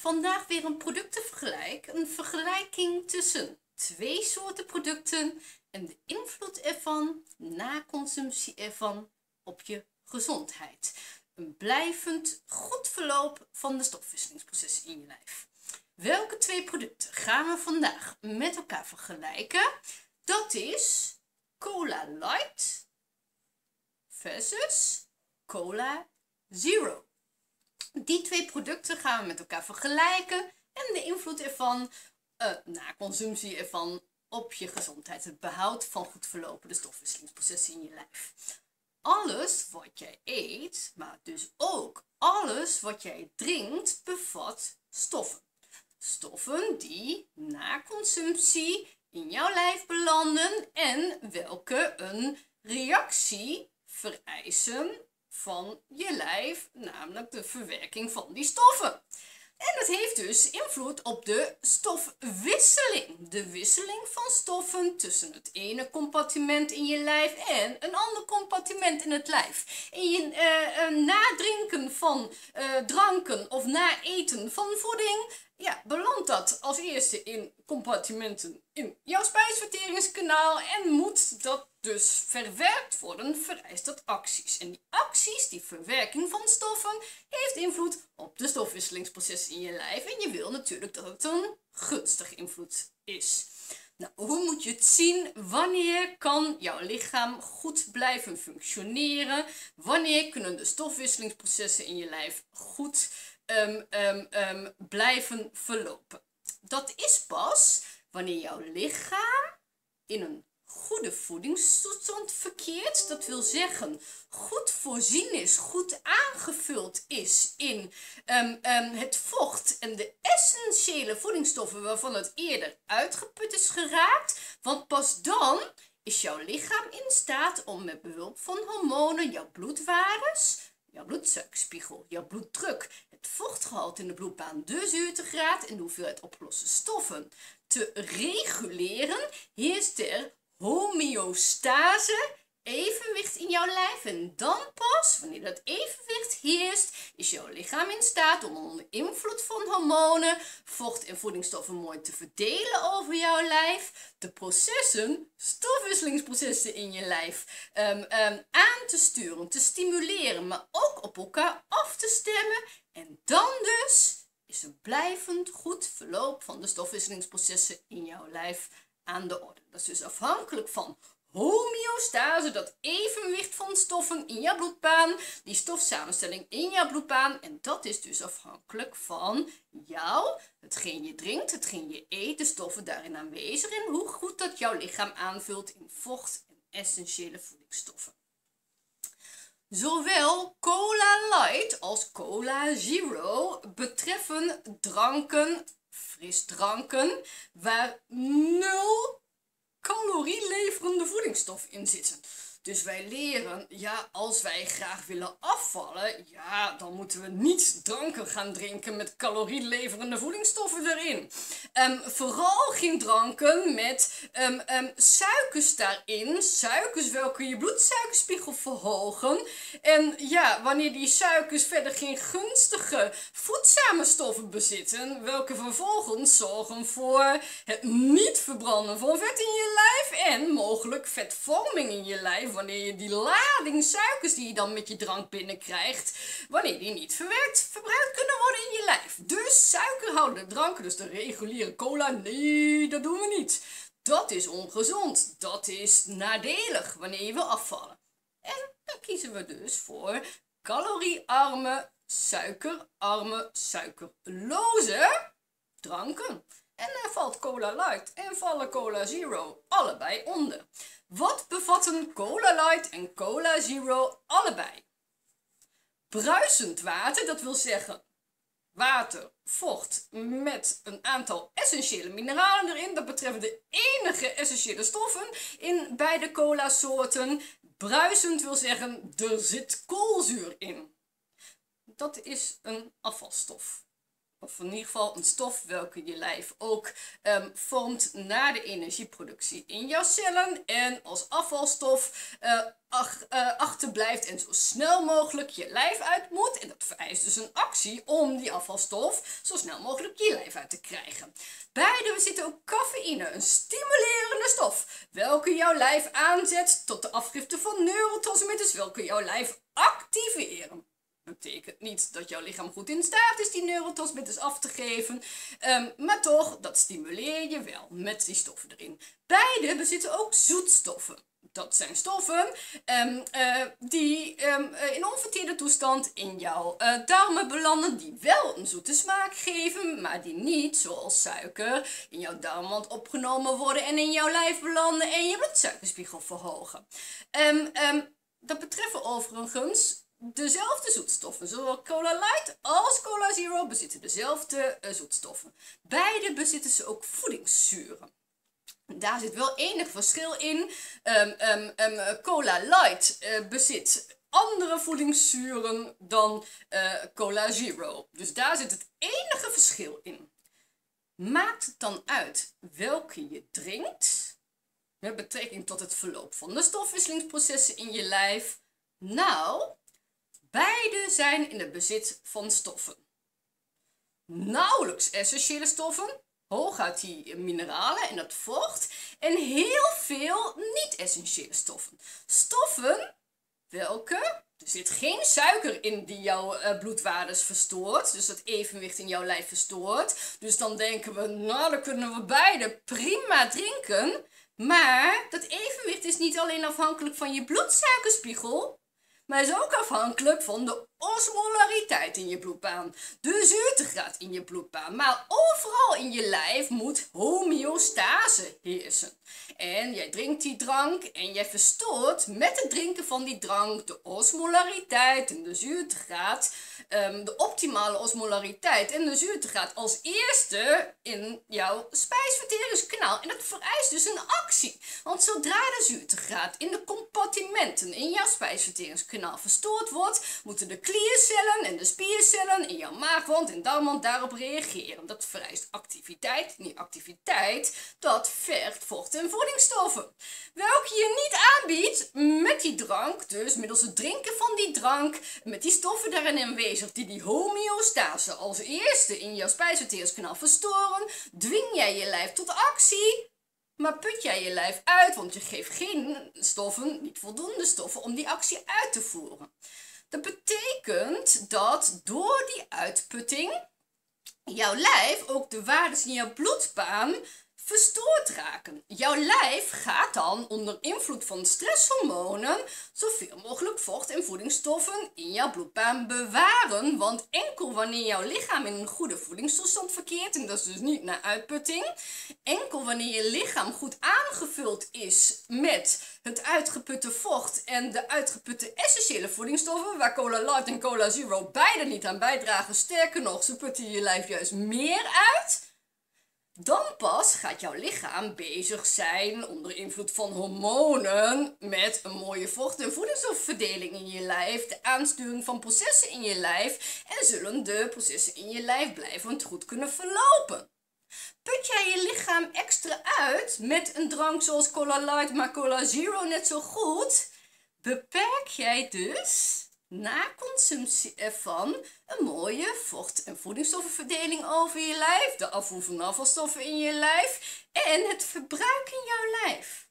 Vandaag weer een productenvergelijk. Een vergelijking tussen twee soorten producten en de invloed ervan na consumptie ervan op je gezondheid. Een blijvend goed verloop van de stofwisselingsprocessen in je lijf. Welke twee producten gaan we vandaag met elkaar vergelijken? Dat is Cola Light versus Cola Zero. Die twee producten gaan we met elkaar vergelijken en de invloed ervan, uh, na consumptie ervan, op je gezondheid. Het behoud van goed verlopende stofwisselingsprocessen in je lijf. Alles wat jij eet, maar dus ook alles wat jij drinkt, bevat stoffen. Stoffen die na consumptie in jouw lijf belanden en welke een reactie vereisen van je lijf, namelijk de verwerking van die stoffen. En dat heeft dus invloed op de stofwisseling. De wisseling van stoffen tussen het ene compartiment in je lijf en een ander compartiment in het lijf. In je uh, nadrinken van uh, dranken of na eten van voeding ja, belandt dat als eerste in compartimenten in jouw spijsverteringskanaal en moet dat dus verwerkt worden, vereist dat acties. En die acties, die verwerking van stoffen, heeft invloed op de stofwisselingsprocessen in je lijf. En je wil natuurlijk dat het een gunstige invloed is. Nou, hoe moet je het zien? Wanneer kan jouw lichaam goed blijven functioneren? Wanneer kunnen de stofwisselingsprocessen in je lijf goed um, um, blijven verlopen. Dat is pas wanneer jouw lichaam in een goede voedingstoestand verkeert. Dat wil zeggen, goed voorzien is, goed aangevuld is in het vocht en de essentiële voedingsstoffen waarvan het eerder uitgeput is geraakt. Want pas dan is jouw lichaam in staat om met behulp van hormonen jouw bloedwaardes jouw bloedsuikerspiegel, jouw bloeddruk, het vochtgehalte in de bloedbaan, de zuurtegraad en de hoeveelheid opgeloste stoffen te reguleren, heerst er homeostase evenwicht in jouw lijf. En dan pas, wanneer dat evenwicht heerst, is jouw lichaam in staat om onder invloed van hormonen, vocht en voedingsstoffen mooi te verdelen over jouw lijf. De processen, stofwisselingsprocessen in je lijf, um, aan te sturen, te stimuleren, maar ook op elkaar af te stemmen. En dan dus is een blijvend goed verloop van de stofwisselingsprocessen in jouw lijf aan de orde. Dat is dus afhankelijk van homeostase, dat evenwicht van stoffen in jouw bloedbaan, die stofsamenstelling in jouw bloedbaan. En dat is dus afhankelijk van jou, hetgeen je drinkt, hetgeen je eet, de stoffen daarin aanwezig en hoe goed dat jouw lichaam aanvult in vocht en essentiële voedingsstoffen. Zowel Cola Light als Cola Zero betreffen dranken, frisdranken, waar nul calorieleverende voedingsstof in zitten. Dus wij leren, ja, als wij graag willen afvallen, ja, dan moeten we niet dranken gaan drinken met calorieleverende voedingsstoffen erin. Um, vooral geen dranken met um, um, suikers daarin, suikers welke je bloedsuikerspiegel verhogen. En ja, wanneer die suikers verder geen gunstige voedzame stoffen bezitten, welke vervolgens zorgen voor het niet verbranden van vet in je lijf en mogelijk vetvorming in je lijf wanneer je die lading suikers die je dan met je drank binnenkrijgt, wanneer die niet verwerkt, verbruikt kunnen worden in je lijf. Dus suikerhoudende dranken, dus de reguliere cola, nee, dat doen we niet. Dat is ongezond, dat is nadelig wanneer je wil afvallen. En dan kiezen we dus voor caloriearme, suikerarme, suikerloze dranken. En daar valt Cola Light en vallen Cola Zero allebei onder. Wat bevatten Cola Light en Cola Zero allebei? Bruisend water, dat wil zeggen water, vocht met een aantal essentiële mineralen erin. Dat betreft de enige essentiële stoffen in beide cola soorten. Bruisend wil zeggen, er zit koolzuur in. Dat is een afvalstof. Of in ieder geval een stof welke je lijf ook um, vormt na de energieproductie in jouw cellen en als afvalstof ach, uh, achterblijft en zo snel mogelijk je lijf uit moet. En dat vereist dus een actie om die afvalstof zo snel mogelijk je lijf uit te krijgen. Beide zitten ook cafeïne, een stimulerende stof, welke jouw lijf aanzet tot de afgifte van neurotransmitters, welke jouw lijf activeren betekent niet dat jouw lichaam goed in staat is die neurotransmitters af te geven. Um, maar toch, dat stimuleer je wel met die stoffen erin. Beide bezitten ook zoetstoffen. Dat zijn stoffen um, uh, die um, in onverteerde toestand in jouw uh, darmen belanden, die wel een zoete smaak geven, maar die niet, zoals suiker, in jouw darmwand opgenomen worden en in jouw lijf belanden en je bloedsuikerspiegel verhogen. dat betreft overigens dezelfde zoetstoffen. Zowel Cola Light als Cola Zero bezitten dezelfde uh, zoetstoffen. Beide bezitten ze ook voedingszuren. Daar zit wel enig verschil in. Um, um, um, Cola Light uh, bezit andere voedingszuren dan Cola Zero. Dus daar zit het enige verschil in. Maakt het dan uit welke je drinkt? Met betrekking tot het verloop van de stofwisselingsprocessen in je lijf. Nou, Beide zijn in het bezit van stoffen. Nauwelijks essentiële stoffen, hooguit die mineralen en dat vocht, en heel veel niet-essentiële stoffen. Stoffen welke er zit geen suiker in die jouw uh, bloedwaardes verstoort. Dus dat evenwicht in jouw lijf verstoort. Dus dan denken we, nou dan kunnen we beide prima drinken. Maar dat evenwicht is niet alleen afhankelijk van je bloedsuikerspiegel maar is ook afhankelijk van de osmolariteit in je bloedbaan, de zuurtegraad in je bloedbaan. Maar overal in je lijf moet homeostase heersen. En jij drinkt die drank en jij verstoort met het drinken van die drank de osmolariteit en de zuurtegraad, um, de optimale osmolariteit en de zuurtegraad als eerste in jouw spijsverteringskanaal. En dat vereist dus een actie. Want zodra de zuurtegraad in de compartimenten in jouw spijsverteringskanaal verstoord wordt, moeten de kliercellen en de spiercellen in jouw maagwand en darmwand daarop reageren. Dat vereist activiteit. Die activiteit, dat vergt vocht en voedingsstoffen. Welke je niet aanbiedt met die drank, dus middels het drinken van die drank, met die stoffen daarin aanwezig die die homeostase als eerste in jouw spijsverteringskanaal verstoren, dwing jij je lijf tot actie maar put jij je lijf uit, want je geeft geen stoffen, niet voldoende stoffen om die actie uit te voeren. Dat betekent dat door die uitputting jouw lijf ook de waardes in jouw bloedbaan verstoord raken. Jouw lijf gaat dan onder invloed van stresshormonen zoveel mogelijk vocht en voedingsstoffen in jouw bloedbaan bewaren. Want enkel wanneer jouw lichaam in een goede voedingstoestand verkeert, en dat is dus niet naar uitputting, enkel wanneer je lichaam goed aangevuld is met het uitgeputte vocht en de uitgeputte essentiële voedingsstoffen, waar Cola Light en Cola Zero beide niet aan bijdragen, sterker nog, ze putten je lijf juist meer uit dan pas gaat jouw lichaam bezig zijn onder invloed van hormonen met een mooie vocht- en voedingsstofverdeling in je lijf, de aansturing van processen in je lijf en zullen de processen in je lijf blijvend goed kunnen verlopen. Put jij je lichaam extra uit met een drank zoals Cola Light, maar Cola Zero net zo goed, beperk jij dus na consumptie ervan een mooie vocht- en voedingsstoffenverdeling over je lijf, de afvoer van afvalstoffen in je lijf en het verbruik in jouw lijf.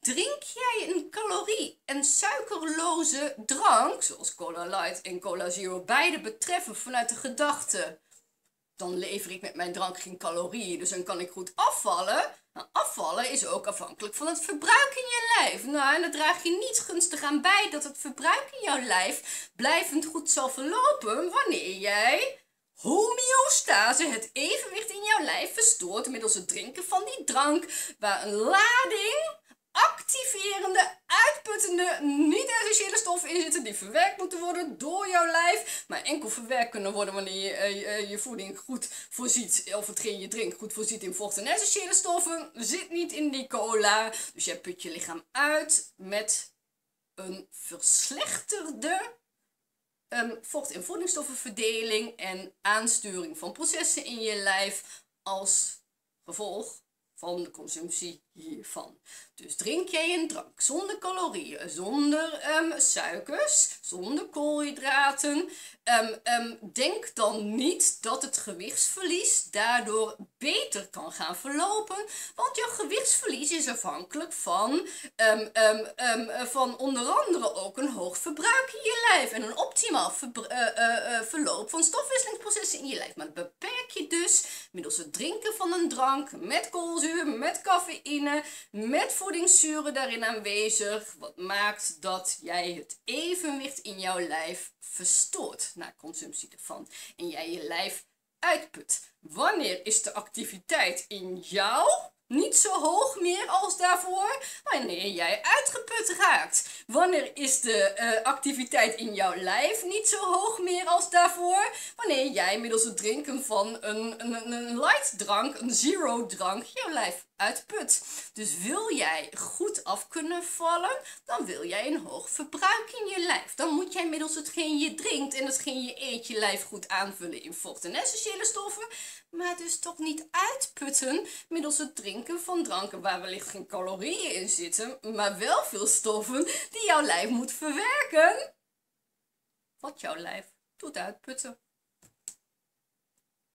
Drink jij een calorie- en suikerloze drank, zoals Cola Light en Cola Zero beide betreffen vanuit de gedachte, dan lever ik met mijn drank geen calorieën, dus dan kan ik goed afvallen, nou, afvallen is ook afhankelijk van het verbruik in je lijf. Nou, en daar draag je niet gunstig aan bij dat het verbruik in jouw lijf blijvend goed zal verlopen wanneer jij homeostase, het evenwicht in jouw lijf, verstoort middels het drinken van die drank waar een lading activerende, uitputtende, niet-essentiële stoffen in zitten die verwerkt moeten worden door jouw lijf, maar enkel verwerkt kunnen worden wanneer je uh, je voeding goed voorziet, of hetgeen je drinkt goed voorziet in vocht en essentiële stoffen, zit niet in die cola. Dus jij put je lichaam uit met een verslechterde ehm, vocht- en voedingsstoffenverdeling en aansturing van processen in je lijf als gevolg van de consumptie hiervan. Dus drink jij een drank zonder calorieën, zonder ehm, suikers, zonder koolhydraten. Ehm, ehm, denk dan niet dat het gewichtsverlies daardoor beter kan gaan verlopen. Want jouw gewichtsverlies is afhankelijk van, van onder andere ook een hoog verbruik in je lijf. En een optimaal uh, uh, verloop van stofwisselingsprocessen in je lijf. Maar dat beperk je dus middels het drinken van een drank met koolzuur, met cafeïne, met voedingszuren daarin aanwezig. Wat maakt dat jij het evenwicht in jouw lijf verstoort na consumptie ervan. En jij je lijf uitput. Wanneer is de activiteit in jou niet zo hoog meer als daarvoor wanneer jij uitgeput raakt. Wanneer is de uh, activiteit in jouw lijf niet zo hoog meer als daarvoor wanneer jij middels het drinken van een, een, een light drank, een zero drank, jouw lijf uitput. Dus wil jij goed af kunnen vallen, dan wil jij een hoog verbruik in Dan moet jij middels hetgeen je drinkt en hetgeen je eet je lijf goed aanvullen in vocht en essentiële stoffen. Maar dus toch niet uitputten middels het drinken van dranken waar wellicht geen calorieën in zitten, maar wel veel stoffen die jouw lijf moet verwerken. Wat jouw lijf doet uitputten.